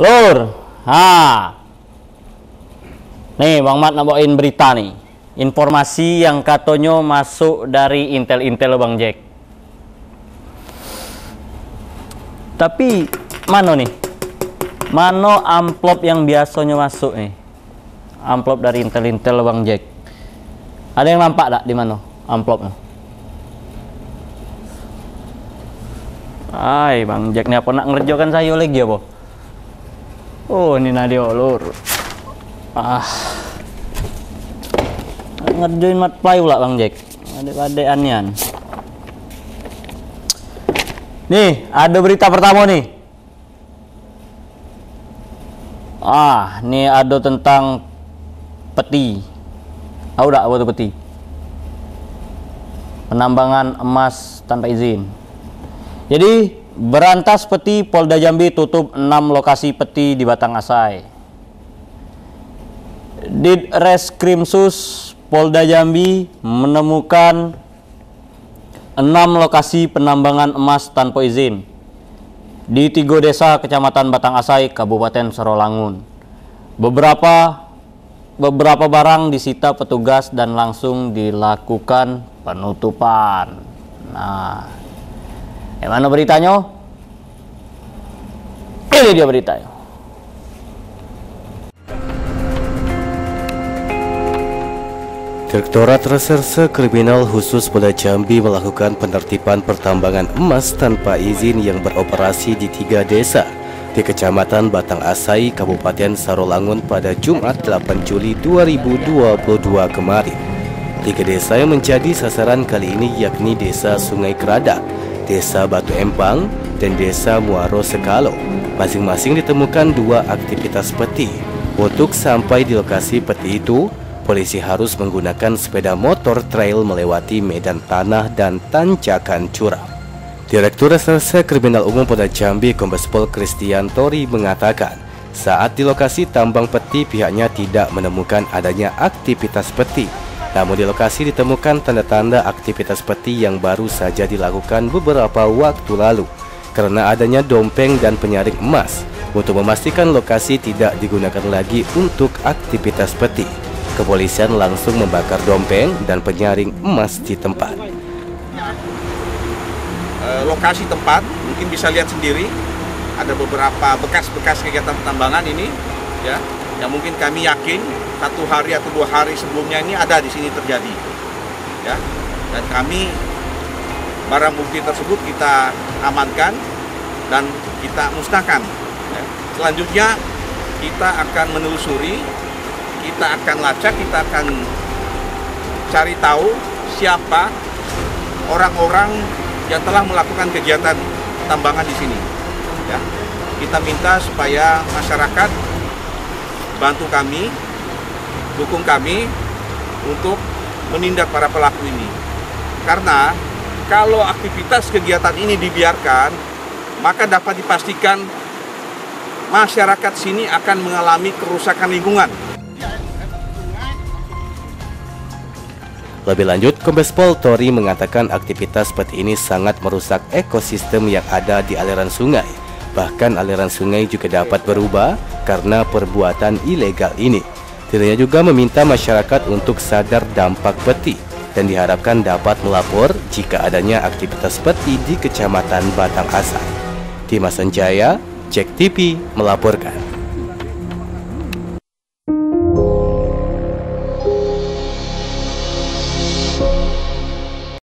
Lur, ha. Nih, Bang Mat nabawain berita nih. Informasi yang katanya masuk dari intel-intel Bang Jack. Tapi mana nih? Mana amplop yang biasanya masuk nih? Amplop dari intel-intel Bang Jack. Ada yang nampak tak di mana amplopnya? Ay, Bang Jack ni apa nak ngerjakan saya lagi apa? Oh, ini Nadia lur. Ah. Ngerjain mat play pula Bang Jack. Adik-adik anian. Nih, ada berita pertama nih. Ah, nih ada tentang peti. Tahu tak apa peti? Penambangan emas tanpa izin. Jadi berantas peti Polda Jambi tutup 6 lokasi peti di Batang Asai. Di Reskrimsus Polda Jambi menemukan 6 lokasi penambangan emas tanpa izin di tiga desa kecamatan Batang Asai, Kabupaten Serolangun. Beberapa beberapa barang disita petugas dan langsung dilakukan penutupan. Nah, yang mana beritanya? Ini dia beritanya. Direktorat Reserse Kriminal Khusus Polda Jambi melakukan penertiban pertambangan emas tanpa izin yang beroperasi di tiga desa di Kecamatan Batang Asai, Kabupaten Sarolangun pada Jumat 8 Juli 2022 kemarin. Tiga desa yang menjadi sasaran kali ini yakni Desa Sungai Keradak, Desa Batu Empang, dan Desa Muaro Sekalo. Masing-masing ditemukan dua aktivitas peti. Untuk sampai di lokasi peti itu, polisi harus menggunakan sepeda motor trail melewati medan tanah dan tanjakan curam. Direktur Reserse Kriminal Umum Polda Jambi Kombes Pol Christian Tori mengatakan, saat di lokasi tambang peti pihaknya tidak menemukan adanya aktivitas peti. Namun di lokasi ditemukan tanda-tanda aktivitas peti yang baru saja dilakukan beberapa waktu lalu karena adanya dompeng dan penyaring emas. Untuk memastikan lokasi tidak digunakan lagi untuk aktivitas peti, kepolisian langsung membakar dompeng dan penyaring emas di tempat. Eh, lokasi tempat mungkin bisa lihat sendiri ada beberapa bekas-bekas kegiatan pertambangan ini ya yang mungkin kami yakin satu hari atau dua hari sebelumnya ini ada di sini terjadi ya dan kami barang bukti tersebut kita amankan dan kita musnahkan ya. selanjutnya kita akan menelusuri kita akan lacak kita akan cari tahu siapa orang-orang yang telah melakukan kegiatan tambangan di sini. Ya, kita minta supaya masyarakat bantu kami, dukung kami untuk menindak para pelaku ini. Karena kalau aktivitas kegiatan ini dibiarkan, maka dapat dipastikan masyarakat sini akan mengalami kerusakan lingkungan. Lebih lanjut, Kombes Pol Tori mengatakan aktivitas seperti ini sangat merusak ekosistem yang ada di aliran sungai. Bahkan aliran sungai juga dapat berubah karena perbuatan ilegal ini. Dirinya juga meminta masyarakat untuk sadar dampak peti dan diharapkan dapat melapor jika adanya aktivitas peti di Kecamatan Batang Asai. Dimas Sanjaya, Cek TV melaporkan.